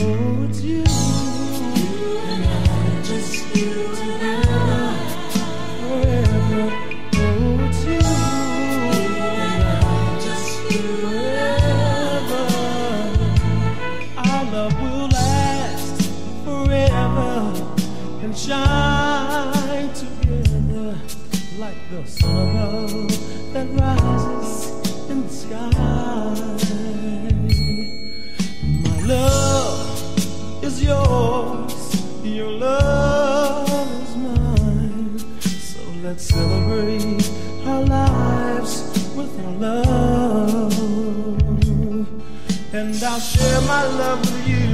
Oh, it's you. And I, just you. Forever. Oh, it's you. And I, just forever. Our love will last forever and shine together like the summer that rises in the sky. celebrate our lives with our love. And I'll share my love with you.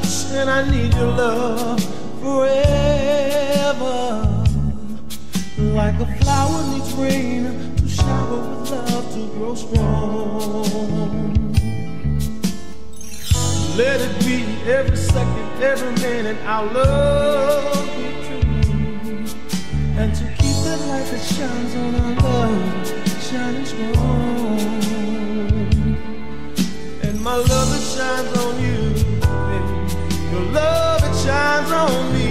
touch and I need your love forever. Like a flower needs rain to shower with love to grow strong. Let it be every second, every minute, our love be true. And to keep the light that shines on our love. eyes on me.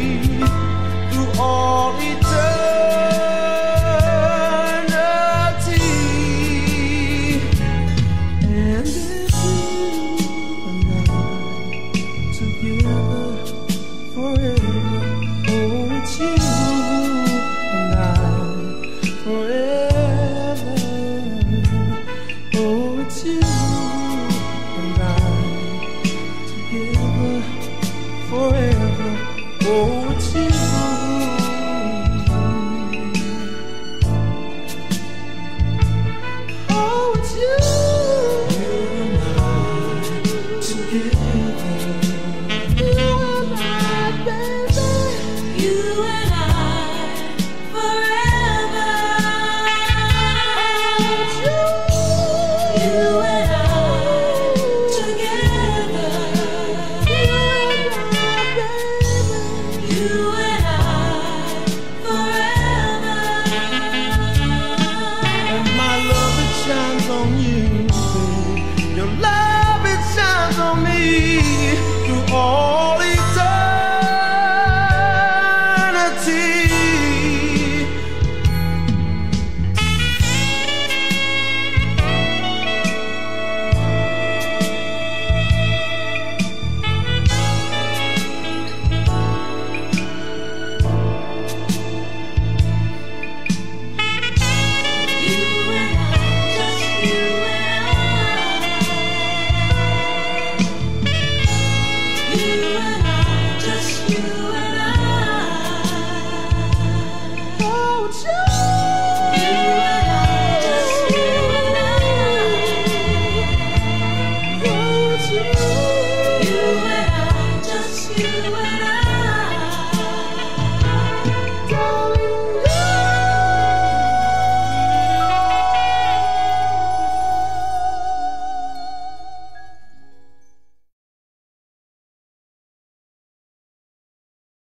shoot!